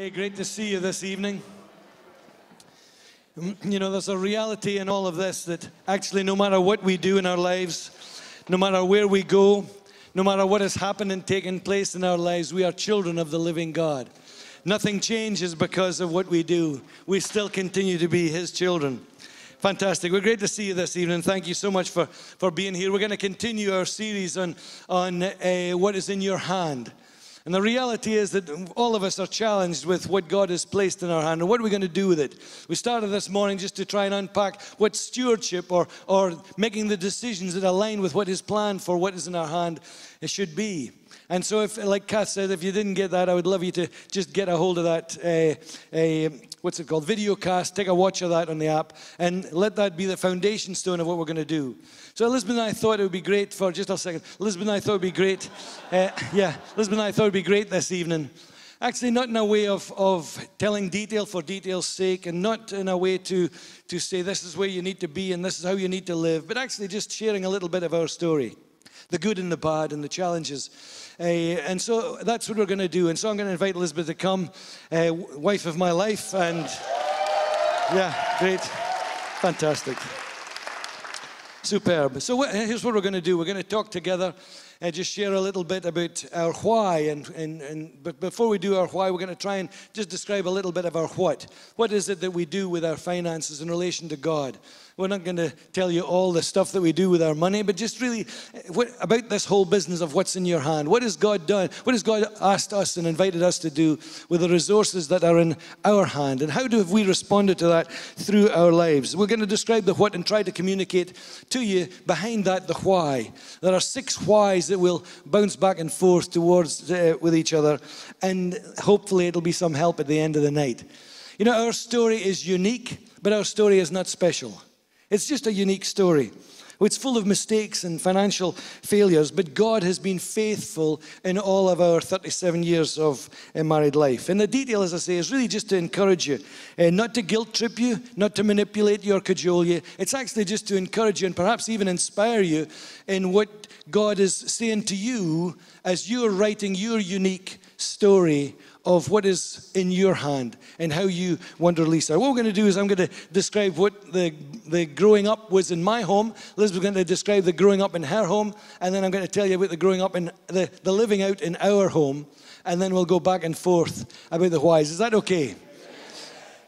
Hey, great to see you this evening. Mm, You know, there's a reality in all of this that actually, no matter what we do in our lives, no matter where we go, no matter what has happened and taken place in our lives, we are children of the living God. Nothing changes because of what we do. We still continue to be His children. Fantastic. We're great to see you this evening. Thank you so much for, for being here. We're going to continue our series on, on uh, what is in your hand. And the reality is that all of us are challenged with what God has placed in our hand and what are we going to do with it. We started this morning just to try and unpack what stewardship or, or making the decisions that align with what is planned for what is in our hand it should be. And so, if, like Kath said, if you didn't get that, I would love you to just get a hold of that. Uh, uh, what's it called? Video cast. Take a watch of that on the app and let that be the foundation stone of what we're going to do. So, Elizabeth and I thought it would be great for just a second. Elizabeth and I thought it would be great. Uh, yeah, Elizabeth and I thought it would be great this evening. Actually, not in a way of, of telling detail for detail's sake and not in a way to, to say this is where you need to be and this is how you need to live, but actually just sharing a little bit of our story the good and the bad and the challenges. Uh, and so that's what we're going to do. And so I'm going to invite Elizabeth to come, uh, wife of my life. And yeah, great. Fantastic. Superb. So wh- here's what we're going to do. We're going to talk together and just share a little bit about our why. And, and, and but before we do our why, we're going to try and just describe a little bit of our what. What is it that we do with our finances in relation to God? We're not going to tell you all the stuff that we do with our money, but just really uh, what, about this whole business of what's in your hand. What has God done? What has God asked us and invited us to do with the resources that are in our hand? And how do have we responded to that through our lives? We're going to describe the what and try to communicate to you behind that the why. There are six whys that will bounce back and forth towards uh, with each other, and hopefully it'll be some help at the end of the night. You know, our story is unique, but our story is not special. It's just a unique story. It's full of mistakes and financial failures, but God has been faithful in all of our 37 years of uh, married life. And the detail, as I say, is really just to encourage you, uh, not to guilt trip you, not to manipulate you or cajole you. It's actually just to encourage you and perhaps even inspire you in what God is saying to you as you're writing your unique story of what is in your hand and how you want to release. What we're going to do is I'm going to describe what the, the growing up was in my home. Elizabeth's going to describe the growing up in her home, and then I'm going to tell you about the growing up in the, the living out in our home, and then we'll go back and forth about the whys. Is that okay?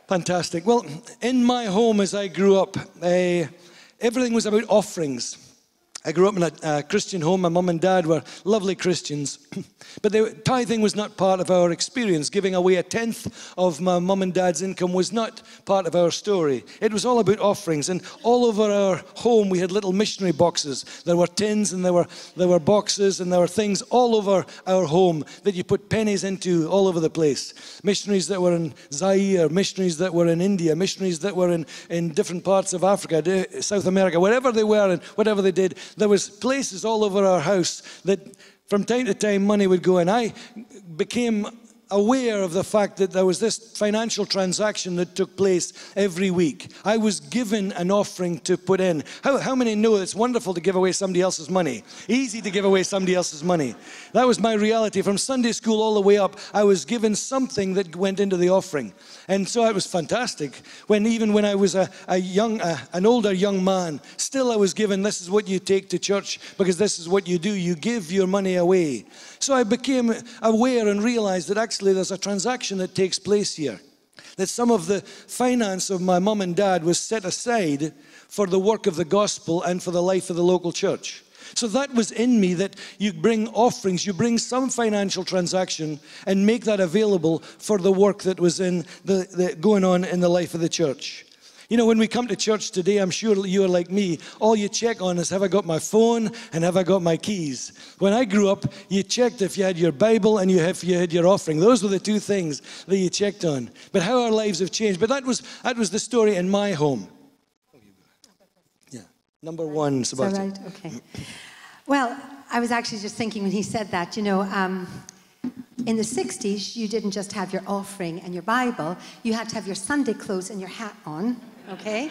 Fantastic. Well, in my home as I grew up, uh, everything was about offerings. I grew up in a, a Christian home. My mum and dad were lovely Christians. but the tithing was not part of our experience. Giving away a tenth of my mum and dad's income was not part of our story. It was all about offerings. And all over our home, we had little missionary boxes. There were tins and there were, there were boxes and there were things all over our home that you put pennies into all over the place. Missionaries that were in Zaire, missionaries that were in India, missionaries that were in, in different parts of Africa, South America, wherever they were and whatever they did there was places all over our house that from time to time money would go in. I became aware of the fact that there was this financial transaction that took place every week. I was given an offering to put in. How, how many know it's wonderful to give away somebody else's money? Easy to give away somebody else's money. That was my reality. From Sunday school all the way up, I was given something that went into the offering. And so it was fantastic. When even when I was a, a young, a, an older young man, still I was given this is what you take to church because this is what you do. You give your money away. So I became aware and realized that actually there's a transaction that takes place here. That some of the finance of my mum and dad was set aside for the work of the gospel and for the life of the local church. So that was in me that you bring offerings, you bring some financial transaction and make that available for the work that was in the, the going on in the life of the church. You know, when we come to church today, I'm sure you are like me. All you check on is have I got my phone and have I got my keys? When I grew up, you checked if you had your Bible and you if you had your offering. Those were the two things that you checked on. But how our lives have changed. But that was that was the story in my home. Yeah. Number one, Sebastian. right? Okay. Well, I was actually just thinking when he said that, you know, um, in the 60s, you didn't just have your offering and your Bible, you had to have your Sunday clothes and your hat on, okay?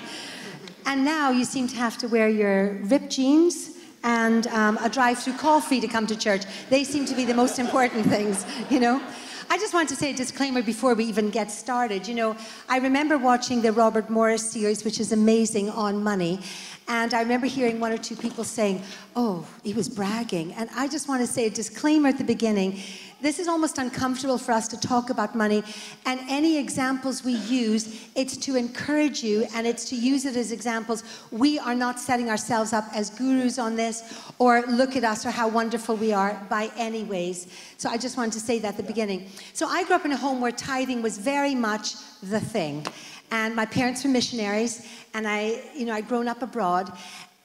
And now you seem to have to wear your ripped jeans and um, a drive through coffee to come to church. They seem to be the most important things, you know? I just want to say a disclaimer before we even get started. You know, I remember watching the Robert Morris series, which is amazing on money. And I remember hearing one or two people saying, oh, he was bragging. And I just want to say a disclaimer at the beginning this is almost uncomfortable for us to talk about money. And any examples we use, it's to encourage you and it's to use it as examples. We are not setting ourselves up as gurus on this or look at us or how wonderful we are by any ways. So I just wanted to say that at the beginning. So I grew up in a home where tithing was very much the thing. And my parents were missionaries, and I, you know, I'd grown up abroad.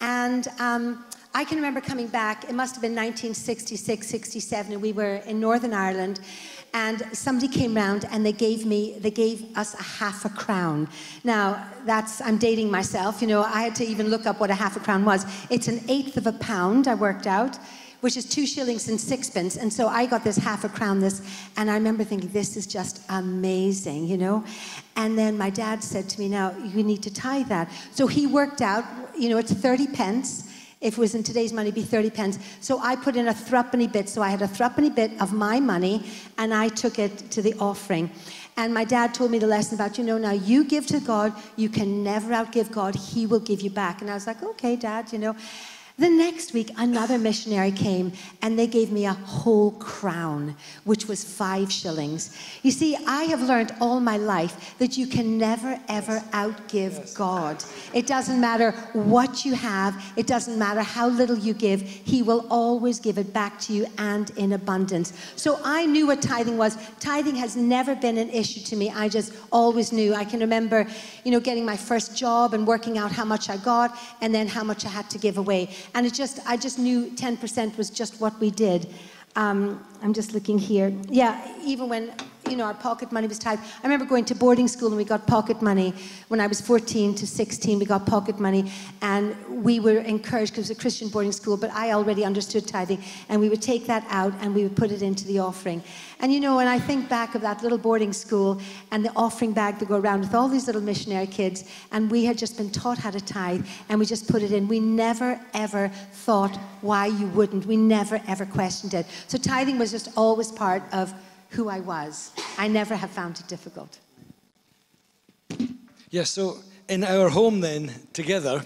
And um, I can remember coming back, it must have been 1966, 67, and we were in Northern Ireland. And somebody came round and they gave me, they gave us a half a crown. Now, that's, I'm dating myself, you know, I had to even look up what a half a crown was. It's an eighth of a pound, I worked out which is two shillings and sixpence. And so I got this half a crown, this, and I remember thinking, this is just amazing, you know? And then my dad said to me, now you need to tie that. So he worked out, you know, it's 30 pence. If it was in today's money, it'd be 30 pence. So I put in a threepenny bit. So I had a threepenny bit of my money and I took it to the offering. And my dad told me the lesson about, you know, now you give to God, you can never outgive God, He will give you back. And I was like, okay, Dad, you know. The next week, another missionary came and they gave me a whole crown, which was five shillings. You see, I have learned all my life that you can never, ever outgive yes. God. It doesn't matter what you have, it doesn't matter how little you give, He will always give it back to you and in abundance. So I knew what tithing was. Tithing has never been an issue to me. I just always knew. I can remember, you know, getting my first job and working out how much I got and then how much I had to give away. And it just, I just knew 10% was just what we did. Um, I'm just looking here. Yeah, even when you know, our pocket money was tight. I remember going to boarding school and we got pocket money. When I was 14 to 16, we got pocket money. And we were encouraged, because it was a Christian boarding school, but I already understood tithing. And we would take that out and we would put it into the offering. And you know, when I think back of that little boarding school and the offering bag that go around with all these little missionary kids, and we had just been taught how to tithe, and we just put it in. We never, ever thought why you wouldn't. We never, ever questioned it. So tithing was just always part of who I was. I never have found it difficult. Yes, so in our home then, together,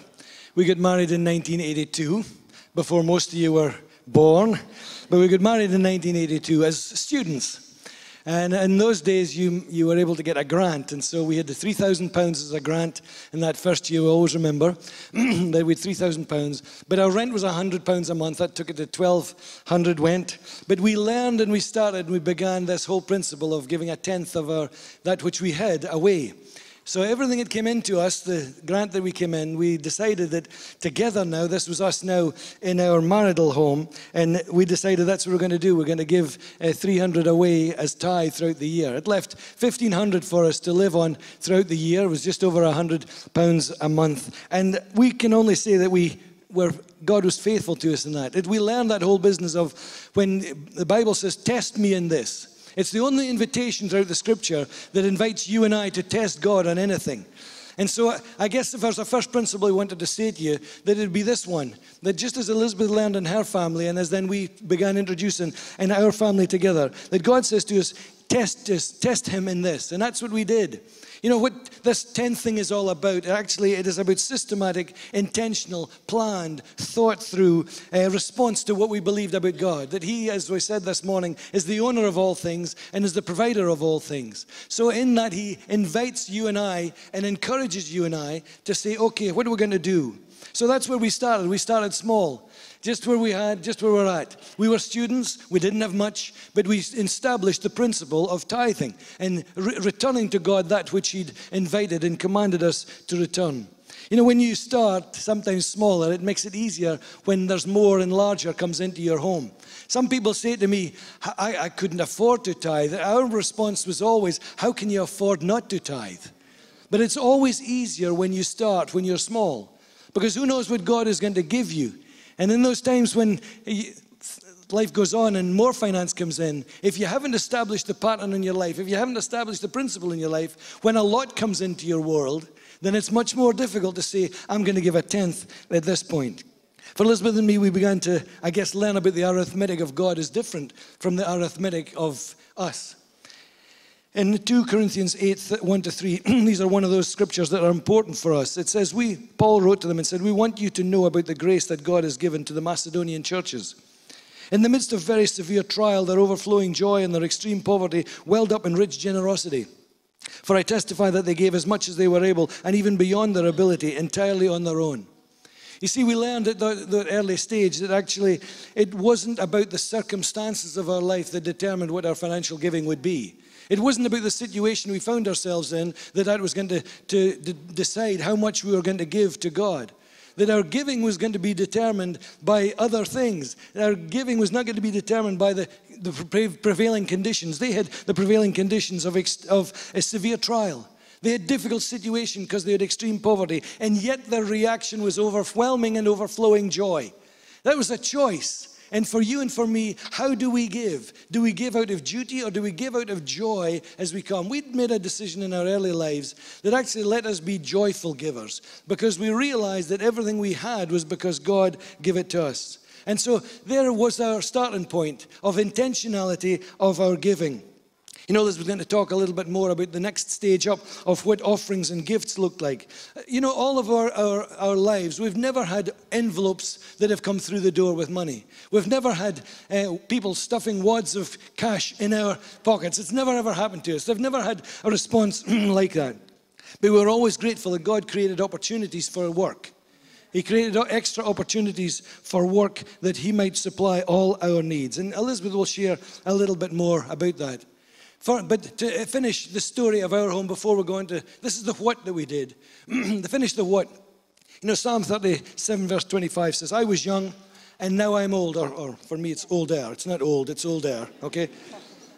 we got married in 1982, before most of you were born. But we got married in 1982 as students. And in those days, you, you were able to get a grant. And so we had the £3,000 as a grant in that first year. We always remember that we had £3,000. But our rent was £100 a month. That took it to 1200 went. But we learned and we started and we began this whole principle of giving a tenth of our, that which we had away. So everything that came into us, the grant that we came in, we decided that together now, this was us now in our marital home, and we decided that's what we're going to do. We're going to give uh, 300 away as tithe throughout the year. It left 1500 for us to live on throughout the year. It was just over 100 pounds a month, and we can only say that we were God was faithful to us in that. We learned that whole business of when the Bible says, "Test me in this." It's the only invitation throughout the scripture that invites you and I to test God on anything. And so I guess if there's a first principle I wanted to say to you, that it'd be this one that just as Elizabeth learned in her family, and as then we began introducing in our family together, that God says to us, test, test him in this. And that's what we did. You know what this 10th thing is all about? Actually, it is about systematic, intentional, planned, thought through uh, response to what we believed about God. That He, as we said this morning, is the owner of all things and is the provider of all things. So, in that, He invites you and I and encourages you and I to say, okay, what are we going to do? So that's where we started. We started small just where we had, just where we're at. We were students, we didn't have much, but we established the principle of tithing and re- returning to God that which He'd invited and commanded us to return. You know, when you start sometimes smaller, it makes it easier when there's more and larger comes into your home. Some people say to me, I, I couldn't afford to tithe. Our response was always, How can you afford not to tithe? But it's always easier when you start, when you're small. Because who knows what God is going to give you? And in those times when life goes on and more finance comes in, if you haven't established the pattern in your life, if you haven't established the principle in your life, when a lot comes into your world, then it's much more difficult to say, I'm going to give a tenth at this point. For Elizabeth and me, we began to, I guess, learn about the arithmetic of God is different from the arithmetic of us. In 2 Corinthians 8, 1 to 3, these are one of those scriptures that are important for us. It says, We, Paul wrote to them and said, We want you to know about the grace that God has given to the Macedonian churches. In the midst of very severe trial, their overflowing joy and their extreme poverty welled up in rich generosity. For I testify that they gave as much as they were able, and even beyond their ability, entirely on their own. You see, we learned at that early stage that actually it wasn't about the circumstances of our life that determined what our financial giving would be. It wasn't about the situation we found ourselves in that that was going to, to, to decide how much we were going to give to God that our giving was going to be determined by other things. Our giving was not going to be determined by the, the prevailing conditions. They had the prevailing conditions of, of a severe trial. They had a difficult situation because they had extreme poverty, and yet their reaction was overwhelming and overflowing joy. That was a choice. And for you and for me, how do we give? Do we give out of duty or do we give out of joy as we come? We'd made a decision in our early lives that actually let us be joyful givers because we realized that everything we had was because God gave it to us. And so there was our starting point of intentionality of our giving. You know, as we're going to talk a little bit more about the next stage up of what offerings and gifts look like. You know, all of our, our, our lives, we've never had envelopes that have come through the door with money. We've never had uh, people stuffing wads of cash in our pockets. It's never ever happened to us. They've never had a response like that. But we're always grateful that God created opportunities for work. He created extra opportunities for work that He might supply all our needs. And Elizabeth will share a little bit more about that. For, but to uh, finish the story of our home before we go into this is the what that we did. to finish the what, you know, Psalm 37, verse 25 says, I was young and now I'm old. Or, or for me, it's older. It's not old, it's older, okay?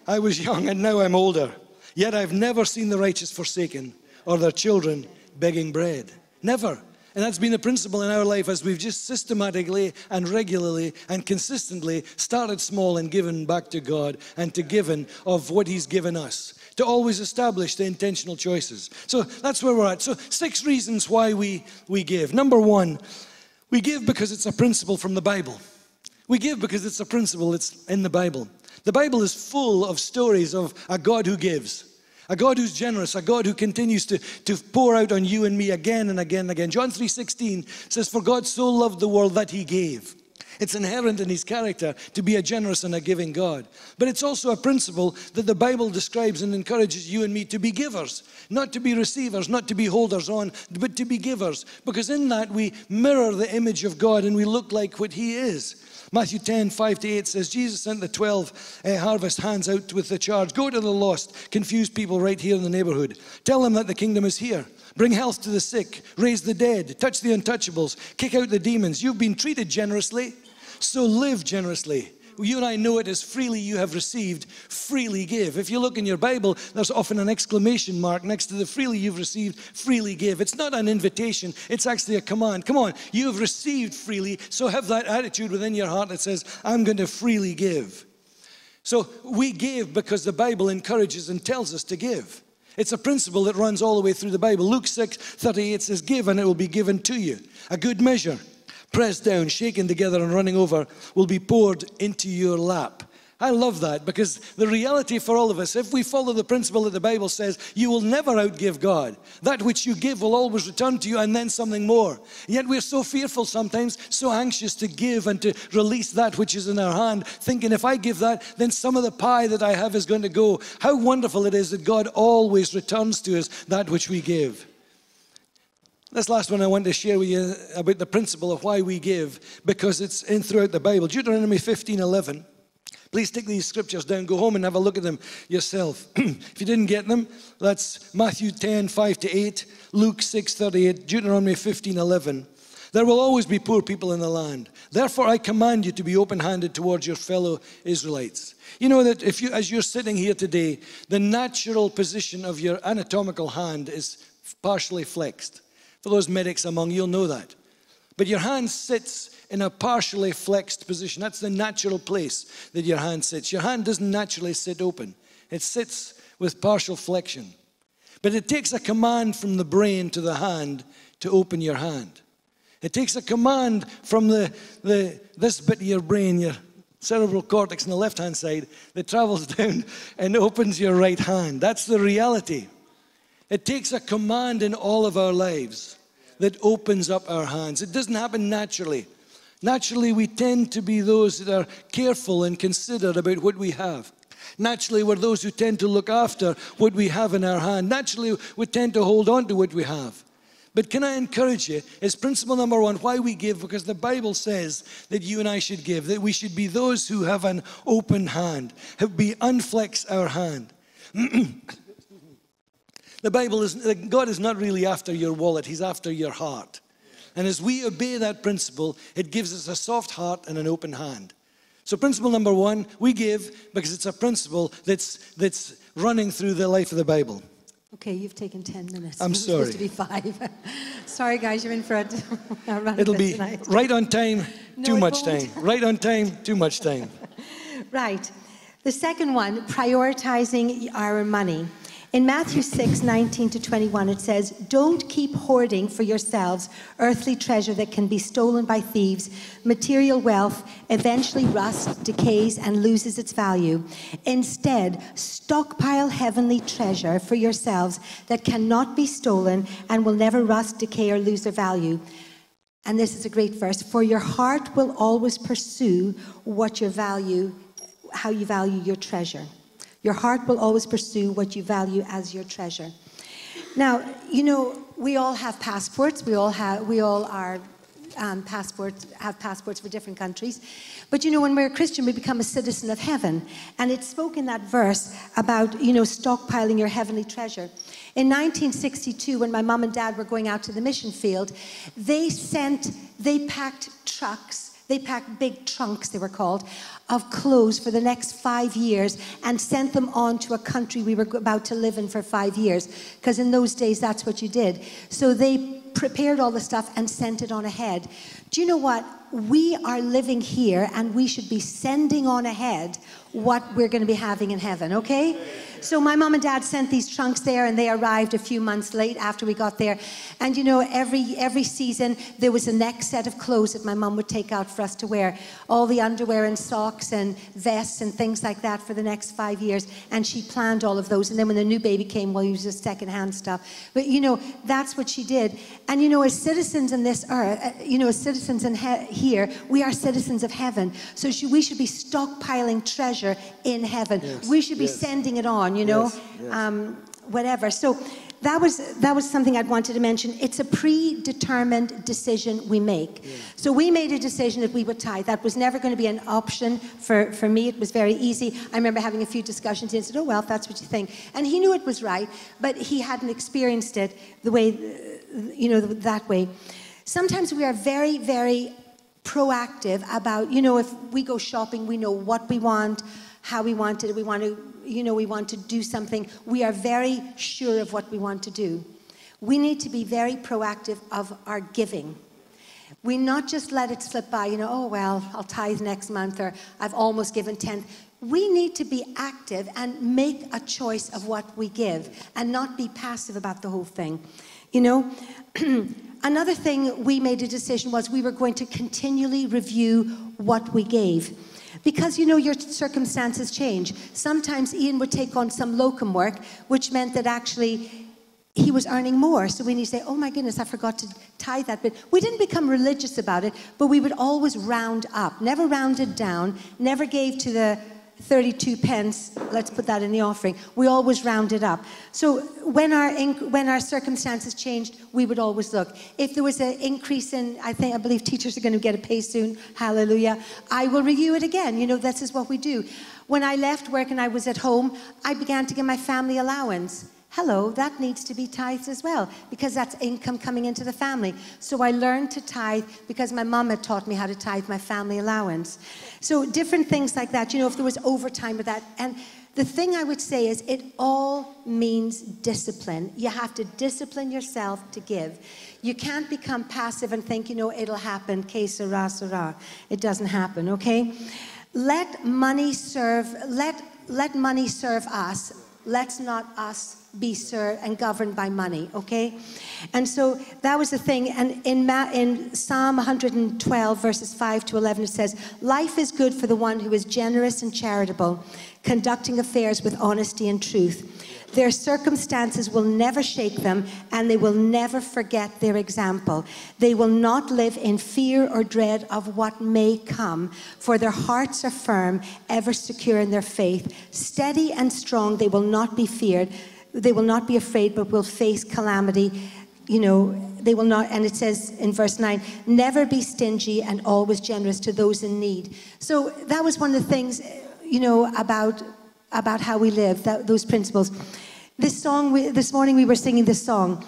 I was young and now I'm older. Yet I've never seen the righteous forsaken or their children begging bread. Never. And that's been the principle in our life as we've just systematically and regularly and consistently started small and given back to God and to given of what He's given us. To always establish the intentional choices. So that's where we're at. So, six reasons why we, we give. Number one, we give because it's a principle from the Bible. We give because it's a principle that's in the Bible. The Bible is full of stories of a God who gives a God who's generous, a God who continues to, to pour out on you and me again and again and again. John 3:16 says, For God so loved the world that he gave. It's inherent in his character to be a generous and a giving God. But it's also a principle that the Bible describes and encourages you and me to be givers, not to be receivers, not to be holders on, but to be givers. Because in that we mirror the image of God and we look like what he is. Matthew 10, 5 to 8 says, Jesus sent the 12 uh, harvest hands out with the charge Go to the lost, confused people right here in the neighborhood. Tell them that the kingdom is here. Bring health to the sick, raise the dead, touch the untouchables, kick out the demons. You've been treated generously, so live generously you and I know it as freely you have received, freely give. If you look in your Bible, there's often an exclamation mark next to the freely you've received, freely give. It's not an invitation, it's actually a command. Come on, you have received freely, so have that attitude within your heart that says, I'm going to freely give. So we give because the Bible encourages and tells us to give. It's a principle that runs all the way through the Bible. Luke 6 38 says, Give and it will be given to you. A good measure pressed down, shaken together, and running over, will be poured into your lap. I love that because the reality for all of us, if we follow the principle that the Bible says, you will never outgive God. That which you give will always return to you and then something more. Yet we're so fearful sometimes, so anxious to give and to release that which is in our hand, thinking if I give that, then some of the pie that I have is going to go. How wonderful it is that God always returns to us that which we give. This last one I want to share with you about the principle of why we give, because it's in throughout the Bible. Deuteronomy 15 11. Please take these scriptures down, go home and have a look at them yourself. if you didn't get them, that's Matthew 10 5 to 8, Luke 6 38, Deuteronomy 15 11. There will always be poor people in the land. Therefore, I command you to be open handed towards your fellow Israelites. You know that if you, as you're sitting here today, the natural position of your anatomical hand is partially flexed. For those medics among you, you'll know that. But your hand sits in a partially flexed position. That's the natural place that your hand sits. Your hand doesn't naturally sit open, it sits with partial flexion. But it takes a command from the brain to the hand to open your hand. It takes a command from the, the, this bit of your brain, your cerebral cortex on the left hand side that travels down and opens your right hand. That's the reality. It takes a command in all of our lives that opens up our hands. It doesn't happen naturally. Naturally, we tend to be those that are careful and considered about what we have. Naturally, we're those who tend to look after what we have in our hand. Naturally, we tend to hold on to what we have. But can I encourage you? It's principle number one why we give, because the Bible says that you and I should give, that we should be those who have an open hand, have be unflex our hand. the Bible is, God is not really after your wallet, He's after your heart. And as we obey that principle, it gives us a soft heart and an open hand. So, principle number one, we give because it's a principle that's, that's running through the life of the Bible. Okay, you've taken 10 minutes. I'm It was supposed to be five. sorry, guys, you're in for run It'll be tonight. right on time, No, too much won't. time. Right on time, too much time. Right. The second one, prioritizing our money. In Matthew 6, 19 to 21, it says, Don't keep hoarding for yourselves earthly treasure that can be stolen by thieves. Material wealth eventually rusts, decays, and loses its value. Instead, stockpile heavenly treasure for yourselves that cannot be stolen and will never rust, decay, or lose their value. And this is a great verse. For your heart will always pursue what your value, how you value your treasure. Your heart will always pursue what you value as your treasure. Now, you know, we all have passports. We all have, we all are um, passports, have passports for different countries. But you know, when we're a Christian, we become a citizen of heaven. And it spoke in that verse about, you know, stockpiling your heavenly treasure. In 1962, when my mom and dad were going out to the mission field, they sent, they packed trucks they packed big trunks, they were called, of clothes for the next five years and sent them on to a country we were about to live in for five years. Because in those days, that's what you did. So they prepared all the stuff and sent it on ahead. Do you know what? We are living here and we should be sending on ahead what we're going to be having in heaven, okay? So my mom and dad sent these trunks there and they arrived a few months late after we got there. And you know, every every season there was a next set of clothes that my mom would take out for us to wear. All the underwear and socks and vests and things like that for the next five years. And she planned all of those. And then when the new baby came, well, it was just secondhand stuff. But you know, that's what she did. And you know, as citizens in this earth, uh, you know, as citizens in he- here, we are citizens of heaven. So we should be stockpiling treasure in heaven. Yes, we should be yes. sending it on, you know, Yes, yes. Um, whatever. So that was that was something I'd wanted to mention. It's a predetermined decision we make. So we made a decision that we would tithe. That was never going to be an option for, for me. It was very easy. I remember having a few discussions. He said, "Oh well, if that's what you think," and he knew it was right, but he hadn't experienced it the way, uh, you know, that way. Sometimes we are very, very proactive about, you know, if we go shopping, we know what we want, how we want it, we want to, you know, we want to do something. We are very sure of what we want to do. We need to be very proactive of our giving. We not just let it slip by, you know, oh, well, I'll tithe next month or I've almost given 10th. We need to be active and make a choice of what we give and not be passive about the whole thing. You know, another thing we made a decision was we were going to continually review what we gave. Because you know your circumstances change. Sometimes Iain would take on some locum work, which meant that actually he was earning more. So when you say, oh my goodness, I forgot to tithe that bit, we didn't become religious about it, but we would always round up, never rounded down, never gave to the 32 pence, let's put that in the offering. We always rounded up. So when our, when our circumstances changed, we would always look. If there was an increase in, I think, I believe teachers are going to get a pay soon, hallelujah, I will review it again. You know, this is what we do. When I left work and I was at home, I began to give my family allowance. Hello, that needs to be tithed as well because that's income coming into the family. So I learned to tithe because my mom had taught me how to tithe my family allowance. So different things like that, you know, if there was overtime with that. And the thing I would say is it all means discipline. You have to discipline yourself to give. You can't become passive and think, you know, it'll happen, que sera, sera. It doesn't happen, okay? Let money serve, let, let money serve us. Let's not us be served and governed by money, okay? And so that was the thing. And in, Ma- in Psalm 112, verses 5 to 11, it says, Life is good for the one who is generous and charitable, conducting affairs with honesty and truth. Their circumstances will never shake them, and they will never forget their example. They will not live in fear or dread of what may come, for their hearts are firm, ever secure in their faith. Steady and strong, they will not be feared. They will not be afraid, but will face calamity. You know, they will not, and it says in verse 9, never be stingy and always generous to those in need. So that was one of the things, you know, about about how we live, that, those principles. This song, we, this morning we were singing this song.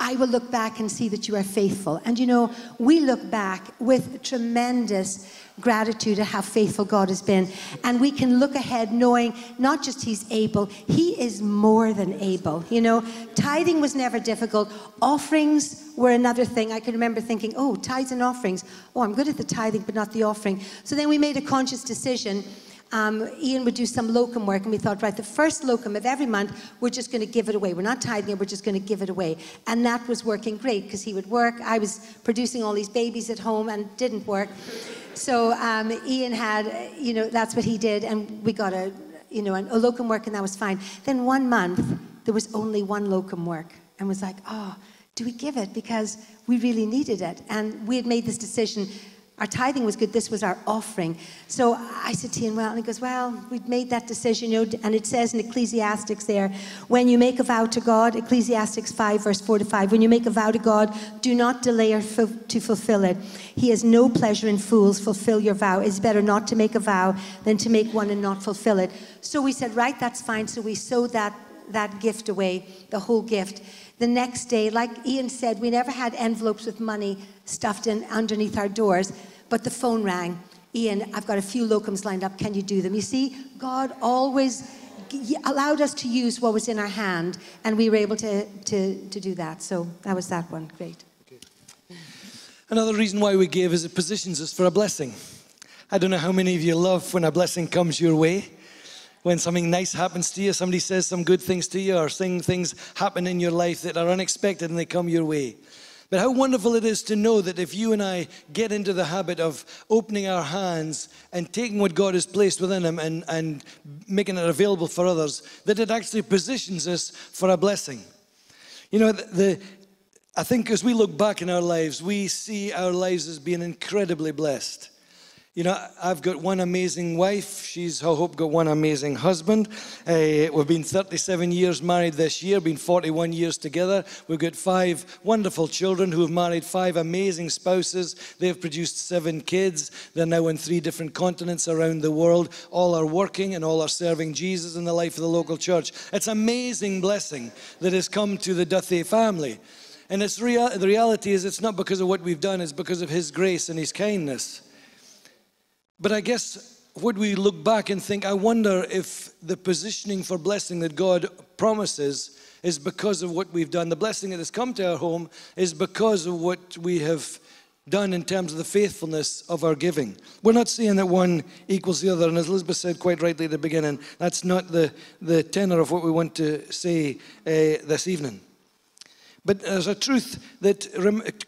I will look back and see that you are faithful. And you know, we look back with tremendous gratitude at how faithful God has been. And we can look ahead knowing not just He's able, He is more than able. You know, tithing was never difficult, offerings were another thing. I can remember thinking, oh, tithes and offerings. Oh, I'm good at the tithing, but not the offering. So then we made a conscious decision um, Iain would do some locum work, and we thought, right, the first locum of every month, we're just going to give it away. We're not tithing it, we're just going to give it away. And that was working great because he would work. I was producing all these babies at home and didn't work. So um, Iain had, you know, that's what he did, and we got a, you know, an, a locum work, and that was fine. Then one month, there was only one locum work, and was like, oh, do we give it because we really needed it? And we had made this decision our tithing was good, this was our offering. So I said to him, well, and he goes, well, we've made that decision, you know, and it says in Ecclesiastics there, when you make a vow to God, Ecclesiastics 5, verse 4 to 5, when you make a vow to God, do not delay to fulfill it. He has no pleasure in fools, fulfill your vow. It's better not to make a vow than to make one and not fulfill it. So we said, right, that's fine. So we sowed that, that gift away, the whole gift. The next day, like Iain said, we never had envelopes with money stuffed in underneath our doors, but the phone rang. Iain, I've got a few locums lined up. Can you do them? You see, God always allowed us to use what was in our hand, and we were able to, to, to do that. So that was that one. Great. Another reason why we give is it positions us for a blessing. I don't know how many of you love when a blessing comes your way when something nice happens to you, somebody says some good things to you, or things happen in your life that are unexpected and they come your way. But how wonderful it is to know that if you and I get into the habit of opening our hands and taking what God has placed within them and, and making it available for others, that it actually positions us for a blessing. You know, the, the I think as we look back in our lives, we see our lives as being incredibly blessed. You know, I've got one amazing wife. She's, I hope, got one amazing husband. Uh, we've been 37 years married this year, been 41 years together. We've got five wonderful children who have married five amazing spouses. They've produced seven kids. They're now in three different continents around the world. All are working and all are serving Jesus in the life of the local church. It's amazing blessing that has come to the Duthie family. And it's real, the reality is, it's not because of what we've done, it's because of His grace and His kindness. But I guess would we look back and think, I wonder if the positioning for blessing that God promises is because of what we've done. The blessing that has come to our home is because of what we have done in terms of the faithfulness of our giving. We're not saying that one equals the other, and as Elizabeth said quite rightly at the beginning, that's not the, the tenor of what we want to say uh, this evening. But there's a truth that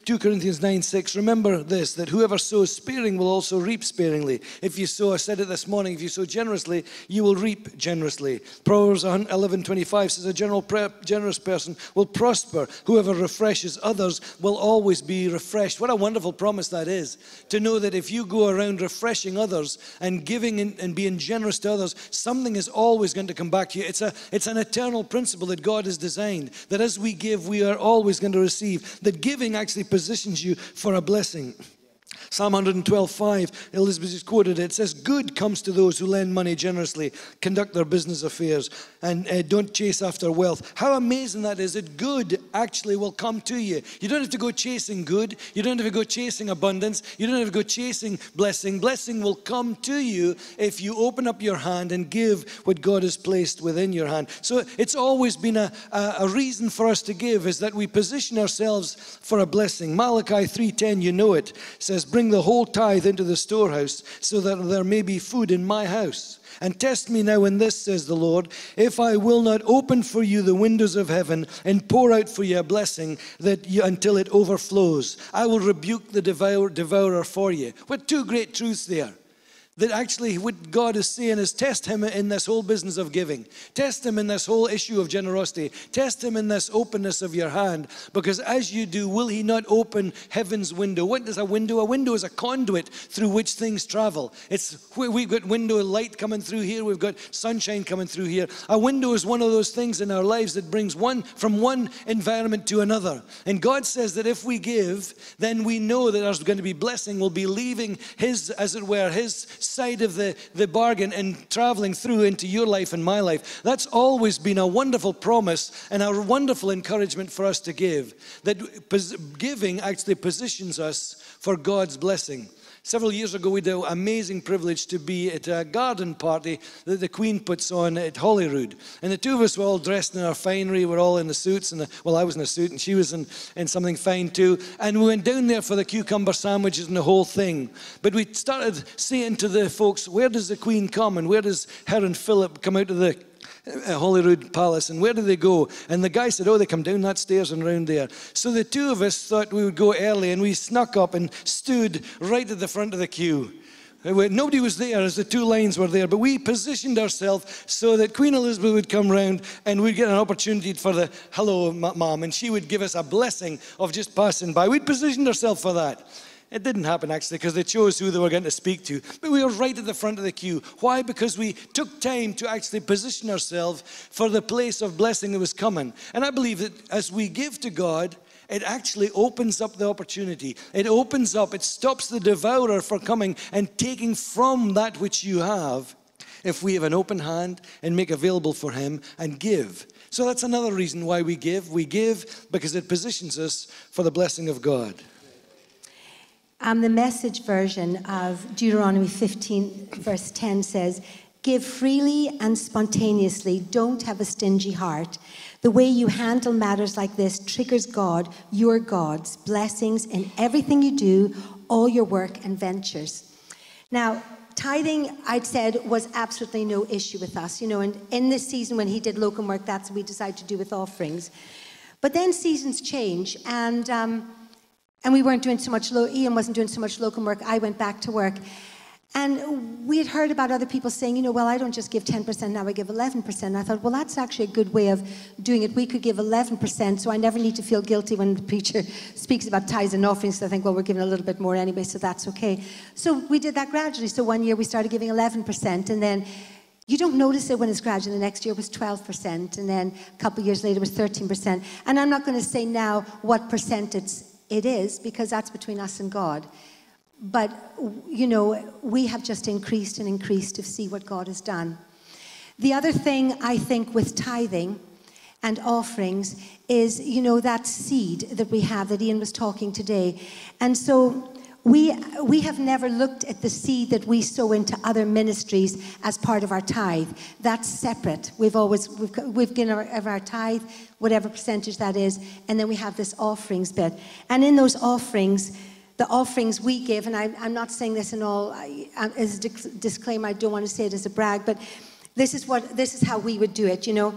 2 Corinthians 9 6, remember this, that whoever sows sparing will also reap sparingly. If you sow, I said it this morning, if you sow generously, you will reap generously. Proverbs 11 25 says, A general, generous person will prosper. Whoever refreshes others will always be refreshed. What a wonderful promise that is. To know that if you go around refreshing others and giving and being generous to others, something is always going to come back to you. It's, a, it's an eternal principle that God has designed, that as we give, we are always going to receive. That giving actually positions you for a blessing. Psalm 112, 5, Elizabeth just quoted it. Says, Good comes to those who lend money generously, conduct their business affairs, and uh, don't chase after wealth. How amazing that is that good actually will come to you. You don't have to go chasing good. You don't have to go chasing abundance. You don't have to go chasing blessing. Blessing will come to you if you open up your hand and give what God has placed within your hand. So it's always been a, a, a reason for us to give is that we position ourselves for a blessing. Malachi 3.10, you know it, says, Bring the whole tithe into the storehouse, so that there may be food in my house. And test me now in this, says the Lord, if I will not open for you the windows of heaven and pour out for you a blessing that you, until it overflows. I will rebuke the devour, devourer for you. What two great truths there that actually what God is saying is test him in this whole business of giving. Test him in this whole issue of generosity. Test him in this openness of your hand. Because as you do, will he not open heaven's window? What is a window? A window is a conduit through which things travel. It's we've got window light coming through here, we've got sunshine coming through here. A window is one of those things in our lives that brings one from one environment to another. And God says that if we give, then we know that there's going to be blessing. We'll be leaving his, as it were, his side of the, the bargain and traveling through into your life and my life. That's always been a wonderful promise and a wonderful encouragement for us to give. That giving actually positions us for God's blessing. Several years ago, we had an amazing privilege to be at a garden party that the Queen puts on at Holyrood. And the two of us were all dressed in our finery. We're all in the suits. And the, well, I was in a suit and she was in, in something fine too. And we went down there for the cucumber sandwiches and the whole thing. But we started saying to the folks, where does the Queen come? And where does her and Philip come out of the Uh, Holyrood Palace. And where do they go? And the guy said, Oh, they come down that stairs and round there. So the two of us thought we would go early and we snuck up and stood right at the front of the queue. Uh, nobody was there as the two lines were there, but we positioned ourselves so that Queen Elizabeth would come round and we'd get an opportunity for the hello, mom, and she would give us a blessing of just passing by. We'd positioned ourselves for that. It didn't happen actually because they chose who they were going to speak to. But we were right at the front of the queue. Why? Because we took time to actually position ourselves for the place of blessing that was coming. And I believe that as we give to God, it actually opens up the opportunity. It opens up, it stops the devourer from coming and taking from that which you have if we have an open hand and make available for him and give. So that's another reason why we give. We give because it positions us for the blessing of God. Um, the message version of Deuteronomy 15, verse 10 says, Give freely and spontaneously, don't have a stingy heart. The way you handle matters like this triggers God, your God's blessings in everything you do, all your work and ventures. Now, tithing, I'd said, was absolutely no issue with us. You know, and in this season when he did locum work, that's what we decided to do with offerings. But then seasons change, and um, and we weren't doing so much, lo- Iain wasn't doing so much locum work. I went back to work. And we had heard about other people saying, you know, well, I don't just give 10%, now I give 11%. And I thought, well, that's actually a good way of doing it. We could give 11%, so I never need to feel guilty when the preacher speaks about tithes and offerings. I think, well, we're giving a little bit more anyway, so that's okay. So we did that gradually. So one year we started giving 11%, and then you don't notice it when it's gradual. The next year was 12%, and then a couple years later it was 13%. And I'm not going to say now what percent it's it is because that's between us and God. But, you know, we have just increased and increased to see what God has done. The other thing I think with tithing and offerings is, you know, that seed that we have that Iain was talking today. And so we, we have never looked at the seed that we sow into other ministries as part of our tithe. That's separate. We've always, we've, we've given our, of our tithe, whatever percentage that is, and then we have this offerings bit. And in those offerings, the offerings we give, and I, am not saying this in all, I, um, as a disclaimer, I don't want to say it as a brag, but this is what, this is how we would do it, you know.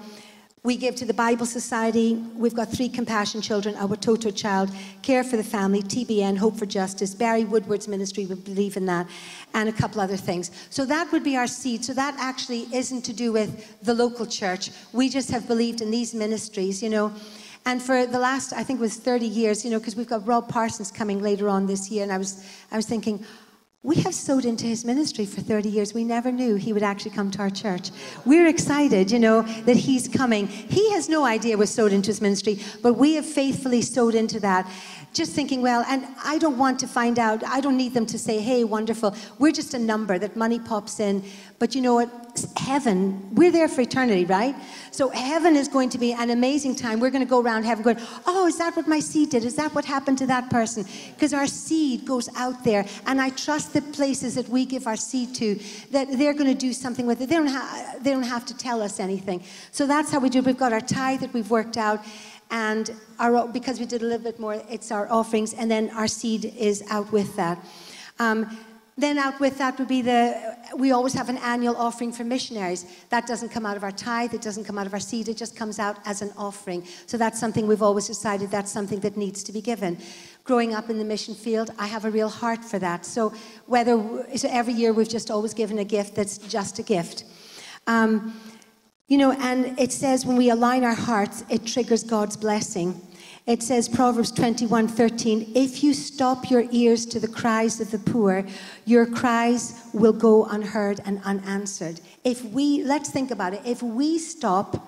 We give to the Bible Society. We've got three compassion children, our Toto child, Care for the Family, TBN, Hope for Justice, Barry Woodward's ministry, we believe in that, and a couple other things. So that would be our seed. So that actually isn't to do with the local church. We just have believed in these ministries, you know. And for the last, I think it was 30 years, you know, because we've got Rob Parsons coming later on this year, and I was, I was thinking, we have sowed into his ministry for 30 years. We never knew he would actually come to our church. We're excited, you know, that he's coming. He has no idea we're sowed into his ministry, but we have faithfully sowed into that just thinking, well, and I don't want to find out, I don't need them to say, hey, wonderful. We're just a number that money pops in. But you know what? Heaven, we're there for eternity, right? So heaven is going to be an amazing time. We're going to go around heaven going, oh, is that what my seed did? Is that what happened to that person? Because our seed goes out there. And I trust the places that we give our seed to, that they're going to do something with it. They don't, ha- they don't have to tell us anything. So that's how we do it. We've got our tithe that we've worked out. And our, because we did a little bit more, it's our offerings, and then our seed is out with that. Um, then out with that would be the, we always have an annual offering for missionaries. That doesn't come out of our tithe, it doesn't come out of our seed, it just comes out as an offering. So that's something we've always decided that's something that needs to be given. Growing up in the mission field, I have a real heart for that. So whether, so every year we've just always given a gift that's just a gift. Um, you know, and it says when we align our hearts, it triggers God's blessing. It says, Proverbs 21:13, if you stop your ears to the cries of the poor, your cries will go unheard and unanswered. If we, let's think about it, if we stop,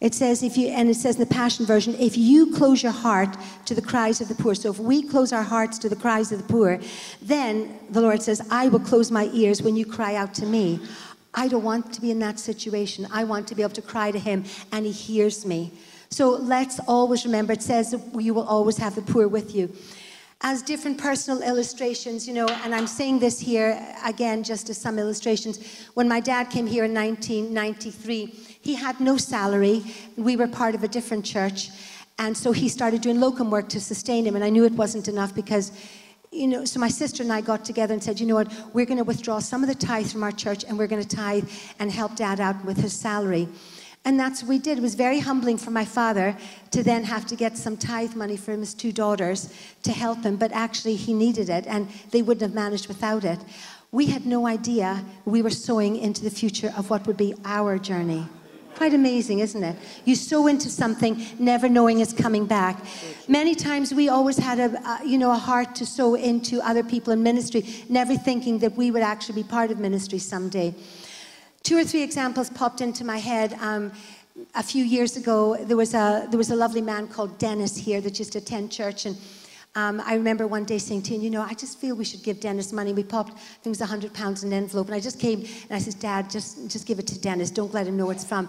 it says, if you, and it says in the Passion Version, if you close your heart to the cries of the poor, so if we close our hearts to the cries of the poor, then the Lord says, I will close my ears when you cry out to me. I don't want to be in that situation. I want to be able to cry to Him, and He hears me. So let's always remember it says you will always have the poor with you. As different personal illustrations, you know, and I'm saying this here again just as some illustrations. When my dad came here in 1993, he had no salary. We were part of a different church. And so he started doing locum work to sustain him. And I knew it wasn't enough because you know, so my sister and I got together and said, you know what, we're going to withdraw some of the tithe from our church and we're going to tithe and help dad out with his salary. And that's what we did. It was very humbling for my father to then have to get some tithe money from his two daughters to help him, but actually he needed it and they wouldn't have managed without it. We had no idea we were sowing into the future of what would be our journey. Quite amazing, isn't it? You sow into something, never knowing it's coming back. Many times we always had a, you know, a heart to sow into other people in ministry, never thinking that we would actually be part of ministry someday. Two or three examples popped into my head. Um, a few years ago, there was a there was a lovely man called Dennis here that used to attend church, and um, I remember one day saying to him, you know, I just feel we should give Dennis money. We popped, it was hundred pounds in an envelope, and I just came and I said, Dad, just just give it to Dennis. Don't let him know it's from.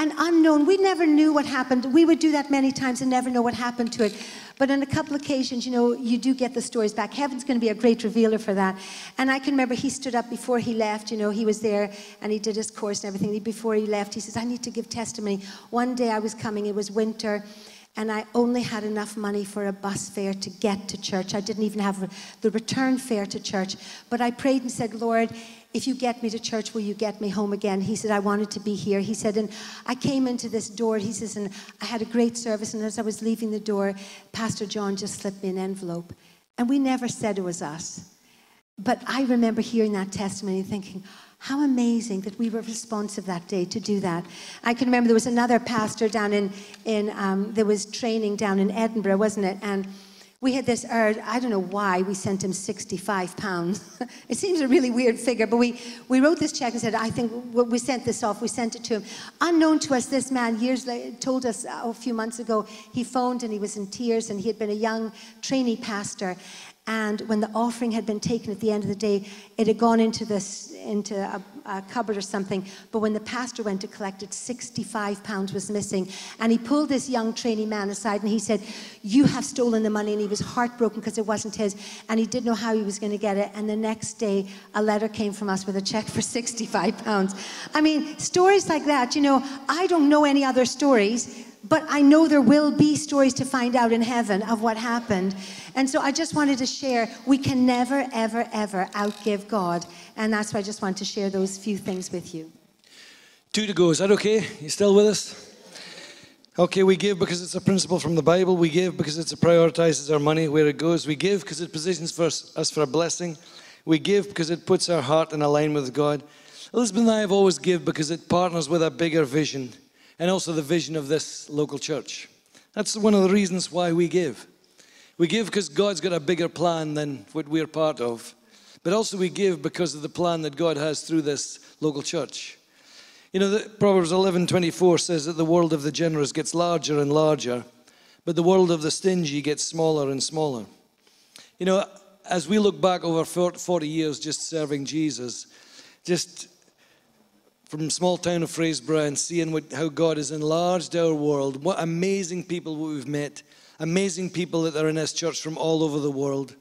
And unknown, we never knew what happened. We would do that many times and never know what happened to it. But on a couple occasions, you know, you do get the stories back. Heaven's going to be a great revealer for that. And I can remember he stood up before he left, you know, he was there and he did his course and everything. Before he left, he says, I need to give testimony. One day I was coming, it was winter and I only had enough money for a bus fare to get to church. I didn't even have the return fare to church. But I prayed and said, Lord, if you get me to church, will you get me home again? He said, I wanted to be here. He said, and I came into this door. He says, and I had a great service. And as I was leaving the door, Pastor John just slipped me an envelope. And we never said it was us. But I remember hearing that testimony and thinking, how amazing that we were responsive that day to do that. I can remember there was another pastor down in, in um, there was training down in Edinburgh, wasn't it? And we had this urge, I don't know why, we sent him 65 pounds. it seems a really weird figure, but we, we wrote this check and said, I think we sent this off, we sent it to him. Unknown to us, this man years later told us oh, a few months ago, he phoned and he was in tears and he had been a young trainee pastor. And when the offering had been taken at the end of the day, it had gone into this into a, a, cupboard or something. But when the pastor went to collect it, 65 pounds was missing. And he pulled this young trainee man aside and he said, "You have stolen the money." And he was heartbroken because it wasn't his, and he didn't know how he was going to get it. And the next day, a letter came from us with a check for 65 pounds. I mean, stories like that. You know, I don't know any other stories but I know there will be stories to find out in heaven of what happened. And so I just wanted to share we can never, ever, ever outgive God. And that's why I just want to share those few things with you. Two to go. Is that okay? You still with us? Okay, we give because it's a principle from the Bible. We give because it prioritizes our money where it goes. We give because it positions for us, us for a blessing. We give because it puts our heart in alignment with God. Elizabeth and I have always give because it partners with a bigger vision and also the vision of this local church. That's one of the reasons why we give. We give because God's got a bigger plan than what we're part of, but also we give because of the plan that God has through this local church. You know, Proverbs 11:24 says that the world of the generous gets larger and larger, but the world of the stingy gets smaller and smaller. You know, as we look back over 40 years just serving Jesus, just from small town of Fraserburgh and seeing what, how God has enlarged our world. What amazing people we've met. Amazing people that are in this church from all over the world.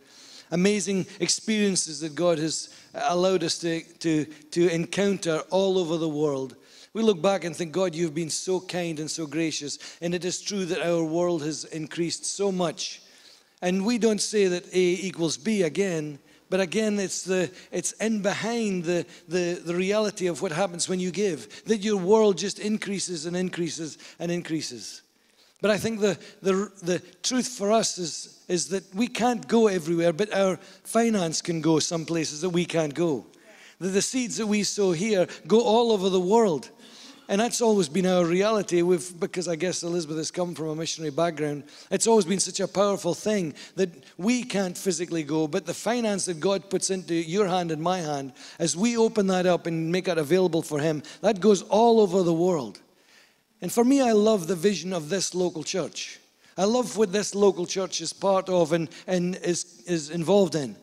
Amazing experiences that God has allowed us to, to, to encounter all over the world. We look back and think, God, you've been so kind and so gracious. And it is true that our world has increased so much. And we don't say that A equals B again, but again, it's, the, it's in behind the, the, the reality of what happens when you give, that your world just increases and increases and increases. But I think the, the, the truth for us is, is that we can't go everywhere, but our finance can go some places that we can't go. That the seeds that we sow here go all over the world. And that's always been our reality. We've, because I guess Elizabeth has come from a missionary background, it's always been such a powerful thing that we can't physically go, but the finance that God puts into your hand and my hand, as we open that up and make it available for Him, that goes all over the world. And for me, I love the vision of this local church. I love what this local church is part of and, and is, is involved in.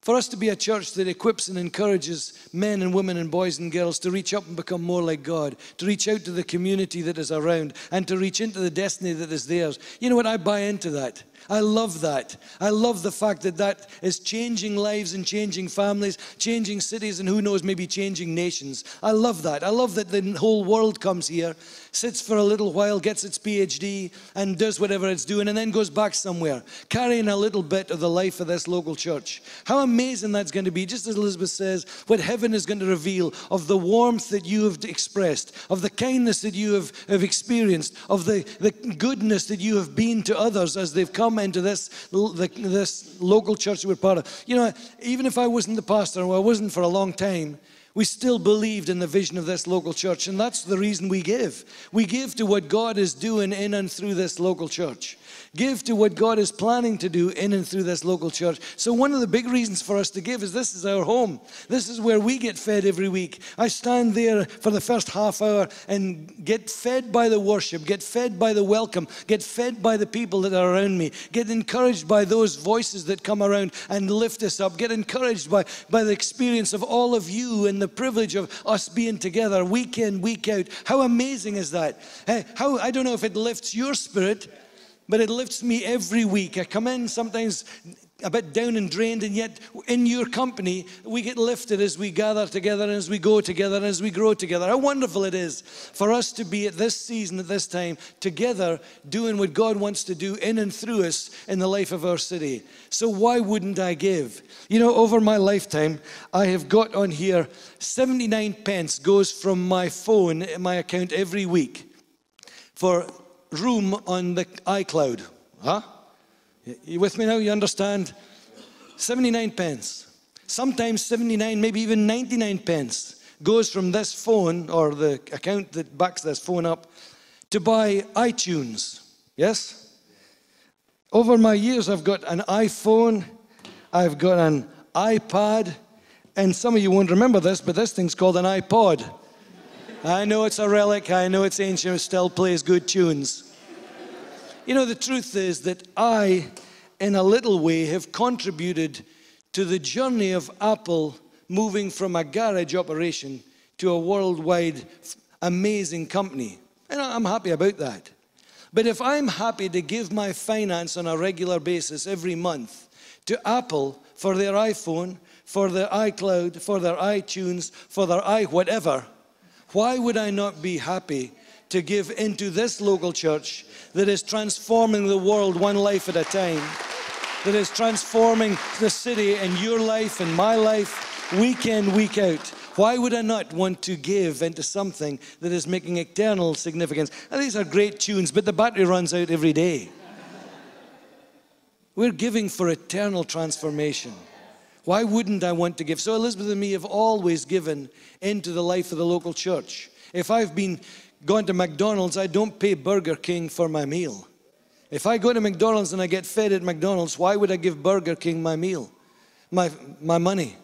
For us to be a church that equips and encourages men and women and boys and girls to reach up and become more like God, to reach out to the community that is around, and to reach into the destiny that is theirs. You know what? I buy into that. I love that. I love the fact that that is changing lives and changing families, changing cities, and who knows, maybe changing nations. I love that. I love that the whole world comes here, sits for a little while, gets its PhD, and does whatever it's doing, and then goes back somewhere, carrying a little bit of the life of this local church. How amazing that's going to be, just as Elizabeth says, what heaven is going to reveal of the warmth that you have expressed, of the kindness that you have, have experienced, of the, the goodness that you have been to others as they've come into this, this local church we're part of. You know, even if I wasn't the pastor, or I wasn't for a long time, we still believed in the vision of this local church, and that's the reason we give. We give to what God is doing in and through this local church. Give to what God is planning to do in and through this local church. So, one of the big reasons for us to give is this is our home. This is where we get fed every week. I stand there for the first half hour and get fed by the worship, get fed by the welcome, get fed by the people that are around me, get encouraged by those voices that come around and lift us up, get encouraged by, by the experience of all of you and the privilege of us being together week in, week out. How amazing is that? Hey, how, I don't know if it lifts your spirit but it lifts me every week. I come in sometimes a bit down and drained, and yet in your company, we get lifted as we gather together and as we go together and as we grow together. How wonderful it is for us to be at this season, at this time, together, doing what God wants to do in and through us in the life of our city. So, why wouldn't I give? You know, over my lifetime, I have got on here 79 pence goes from my phone, my account every week for room on the iCloud. Huh? You with me now? You understand? 79 pence. Sometimes 79, maybe even 99 pence goes from this phone or the account that backs this phone up to buy iTunes. Yes? Over my years, I've got an iPhone, I've got an iPad, and some of you won't remember this, but this thing's called an iPod. I know it's a relic, I know it's ancient, it still plays good tunes. You know, the truth is that I, in a little way, have contributed to the journey of Apple moving from a garage operation to a worldwide amazing company. And I'm happy about that. But if I'm happy to give my finance on a regular basis every month to Apple for their iPhone, for their iCloud, for their iTunes, for their i whatever, why would I not be happy to give into this local church that is transforming the world one life at a time, that is transforming the city and your life and my life week in, week out? Why would I not want to give into something that is making eternal significance? And these are great tunes, but the battery runs out every day. We're giving for eternal transformation. Why wouldn't I want to give? So, Elizabeth and me have always given into the life of the local church. If I've been going to McDonald's, I don't pay Burger King for my meal. If I go to McDonald's and I get fed at McDonald's, why would I give Burger King my meal, my, my money?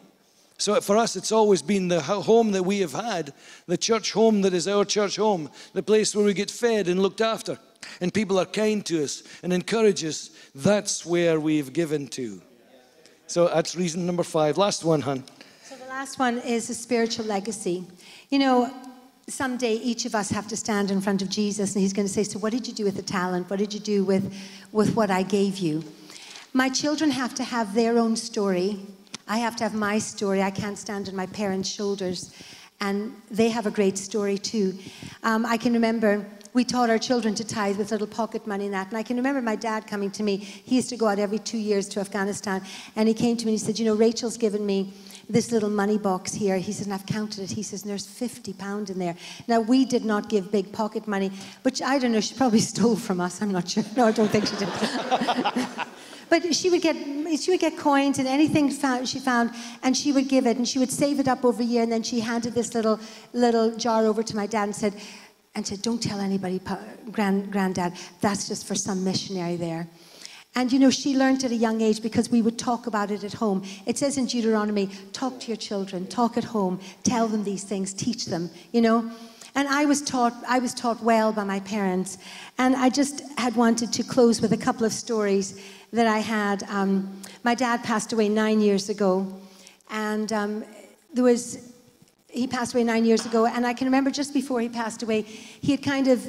So for us, it's always been the home that we have had, the church home that is our church home, the place where we get fed and looked after, and people are kind to us and encourage us. That's where we've given to. So that's reason number five. Last one, hon. So the last one is a spiritual legacy. You know, someday each of us have to stand in front of Jesus and he's going to say, So, what did you do with the talent? What did you do with, with what I gave you? My children have to have their own story. I have to have my story. I can't stand on my parents' shoulders. and they have a great story too. Um, I can remember we taught our children to tithe with little pocket money and that. And I can remember my dad coming to me. He used to go out every two years to Afghanistan. And he came to me and he said, You know, Rachel's given me this little money box here. He said, and I've counted it. He says, there's 50 pound in there. Now, we did not give big pocket money, which I don't know, she probably stole from us. I'm not sure. No, I don't think she did. but she would get she would get coins and anything found, she found and she would give it and she would save it up over a year and then she handed this little little jar over to my dad and said and said, Don't tell anybody, grand, granddad, that's just for some missionary there. And you know, she learned at a young age because we would talk about it at home. It says in Deuteronomy, talk to your children, talk at home, tell them these things, teach them, you know. And I was taught, I was taught well by my parents. And I just had wanted to close with a couple of stories that I had. Um, my dad passed away nine years ago. And um, there was he passed away nine years ago, and I can remember just before he passed away, he had kind of,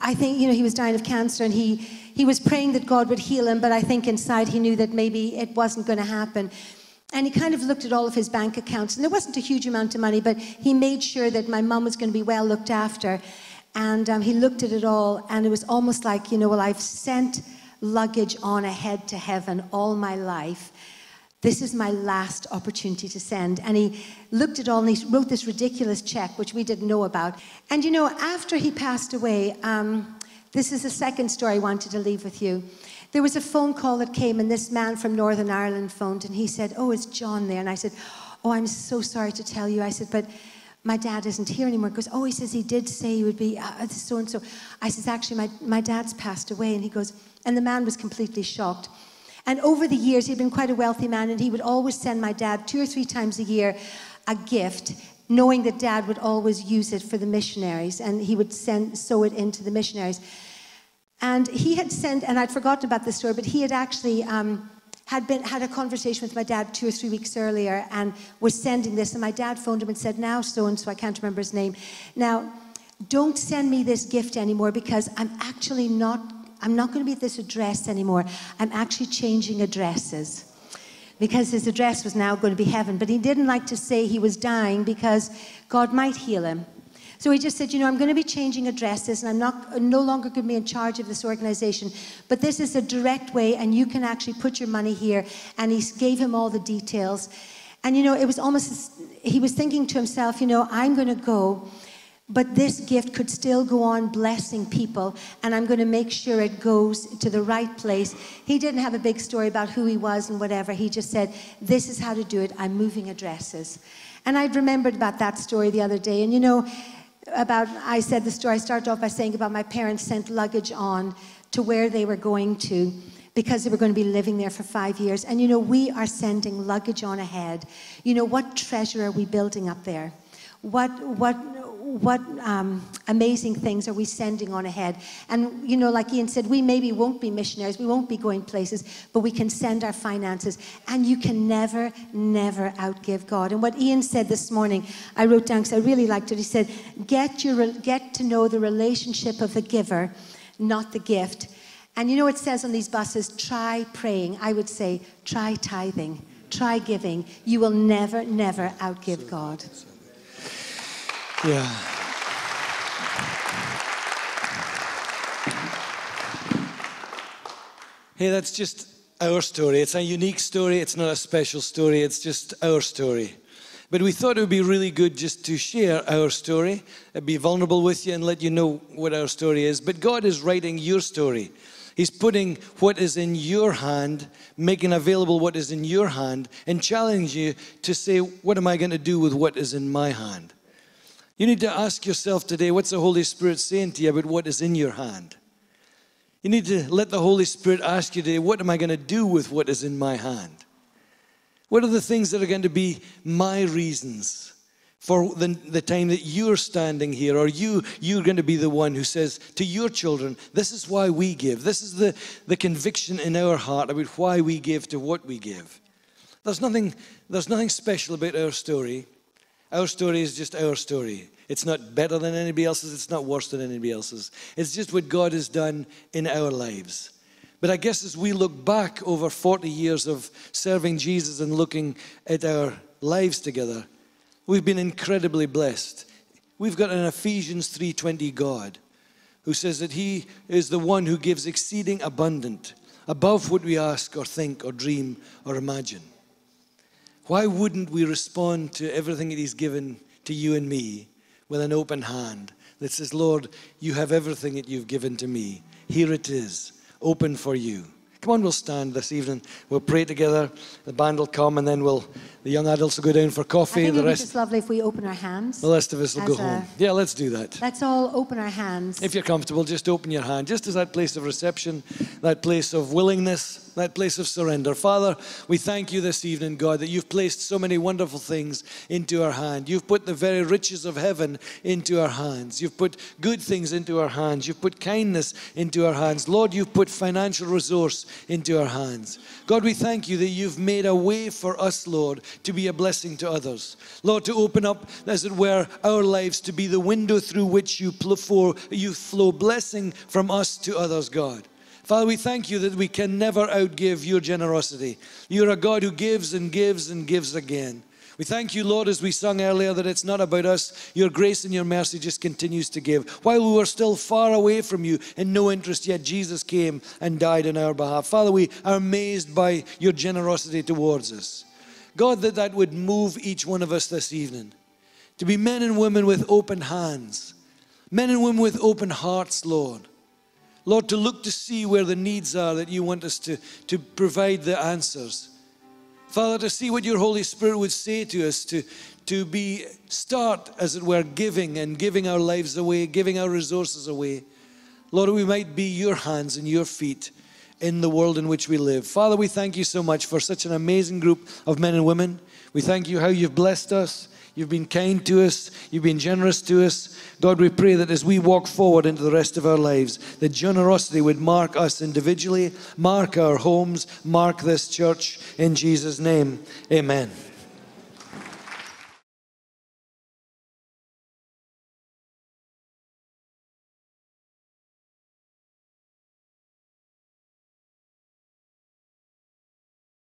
I think, you know, he was dying of cancer, and he he was praying that God would heal him, but I think inside he knew that maybe it wasn't going to happen. And he kind of looked at all of his bank accounts, and there wasn't a huge amount of money, but he made sure that my mum was going to be well looked after. And um, he looked at it all, and it was almost like, you know, well, I've sent luggage on ahead to heaven all my life. This is my last opportunity to send. And he looked at all and he wrote this ridiculous check, which we didn't know about. And you know, after he passed away, um, this is the second story I wanted to leave with you. There was a phone call that came, and this man from Northern Ireland phoned, and he said, Oh, it's John there. And I said, Oh, I'm so sorry to tell you. I said, But my dad isn't here anymore. He goes, Oh, he says he did say he would be uh, so and so. I says, Actually, my, my dad's passed away. And he goes, And the man was completely shocked. And over the years, he'd been quite a wealthy man, and he would always send my dad two or three times a year a gift, knowing that dad would always use it for the missionaries, and he would send sow it into the missionaries. And he had sent, and I'd forgotten about this story, but he had actually um, had been had a conversation with my dad two or three weeks earlier, and was sending this. And my dad phoned him and said, "Now, so and so, I can't remember his name. Now, don't send me this gift anymore because I'm actually not I'm not going to be at this address anymore. I'm actually changing addresses. Because his address was now going to be heaven. But he didn't like to say he was dying because God might heal him. So he just said, you know, I'm going to be changing addresses and I'm not uh, no longer going to be in charge of this organization. But this is a direct way and you can actually put your money here. And he gave him all the details. And you know, it was almost, he was thinking to himself, you know, I'm going to go but this gift could still go on blessing people, and I'm going to make sure it goes to the right place. He didn't have a big story about who he was and whatever. He just said, This is how to do it. I'm moving addresses. And I'd remembered about that story the other day. And you know, about, I said the story, I started off by saying about my parents sent luggage on to where they were going to because they were going to be living there for five years. And you know, we are sending luggage on ahead. You know, what treasure are we building up there? What, what, what um, amazing things are we sending on ahead? And, you know, like Iain said, we maybe won't be missionaries, we won't be going places, but we can send our finances. And you can never, never outgive God. And what Iain said this morning, I wrote down because I really liked it. He said, get, your, get to know the relationship of the giver, not the gift. And you know, it says on these buses, try praying. I would say, try tithing, try giving. You will never, never outgive God. Yeah. Hey, that's just our story. It's a unique story. It's not a special story. It's just our story. But we thought it would be really good just to share our story, uh, be vulnerable with you, and let you know what our story is. But God is writing your story. He's putting what is in your hand, making available what is in your hand, and challenging you to say, What am I going to do with what is in my hand? You need to ask yourself today what's the Holy Spirit saying to you about what is in your hand? You need to let the Holy Spirit ask you today, what am I going to do with what is in my hand? What are the things that are going to be my reasons for the, the time that you're standing here, or you, you're going to be the one who says to your children, This is why we give. This is the, the conviction in our heart about why we give to what we give. There's nothing, there's nothing special about our story. Our story is just our story. It's not better than anybody else's, it's not worse than anybody else's. It's just what God has done in our lives. But I guess as we look back over 40 years of serving Jesus and looking at our lives together, We've been incredibly blessed. We've got an Ephesians 3:20 God who says that he is the one who gives exceeding abundant above what we ask or think or dream or imagine. Why wouldn't we respond to everything that he's given to you and me with an open hand that says, Lord, you have everything that you've given to me. Here it is, open for you. Come on, we'll stand this evening. We'll pray together. The band will come, and then we'll the young adults will go down for I coffee. think The rest, just lovely if we open our hands. the rest of us will go a- home. Yeah, let's do that. Let's all open our hands. If you're comfortable, just open your hand, just as that place of reception, that place of willingness, that place of surrender. Father, we thank you this evening, God, that you've placed so many wonderful things into our hand. You've put the very riches of heaven into our hands. You've put good things into our hands. You've put kindness into our hands. Lord, you've put financial resource into our hands. God, we thank you that you've made a way for us, Lord, to be a blessing to others. Lord, to open up, as it were, our lives to be the window through which you, for, you flow blessing from us to others, God. Father, we thank you that we can never outgive your generosity. You're a God who gives and gives and gives again. We thank you, Lord, as we sung earlier, that it's not about us. Your grace and your mercy just continues to give. While we were still far away from you and no interest, yet Jesus came and died on our behalf. Father, we are amazed by your generosity towards us. God, that that would move each one of us this evening to be men and women with open hands, men and women with open hearts, Lord. Lord, to look to see where the needs are that you want us to, to provide the answers. Father, to see what your Holy Spirit would say to us, to, to be, start, as it were, giving and giving our lives away, giving our resources away. Lord, we might be your hands and your feet in the world in which we live. Father, we thank you so much for such an amazing group of men and women. We thank you how you've blessed us. You've been kind to us. You've been generous to us. God, we pray that as we walk forward into the rest of our lives, that generosity would mark us individually, mark our homes, mark this church. In Jesus' name, amen.